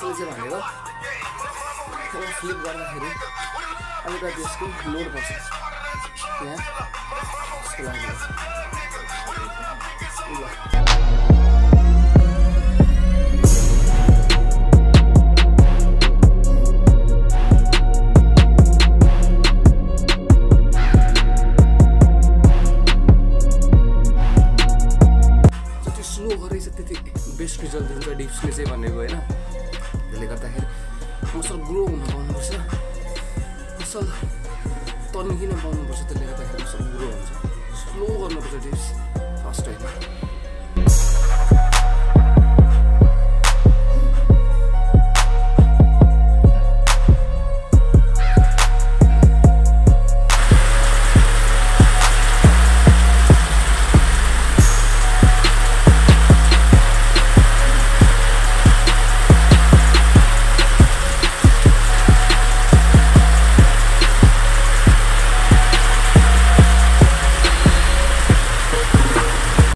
यसले चाहिँ एउटा फ्लिप गर्दाखेरि अलिकति यसको लोड पर्छ यहाँ यसको लागि। बेस्ट रिजल्ट दिन्छ डिप्सले चाहिँ भनेको होइन। त्यसले गर्दाखेरि मसल ग्रो हुन पाउनुपर्छ। मसल तन्किन पाउनुपर्छ त्यसले गर्दाखेरि मसल ग्रो हुन्छ। स्लो गर्नुपर्छ डिप्स